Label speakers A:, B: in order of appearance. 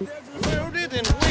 A: loaded and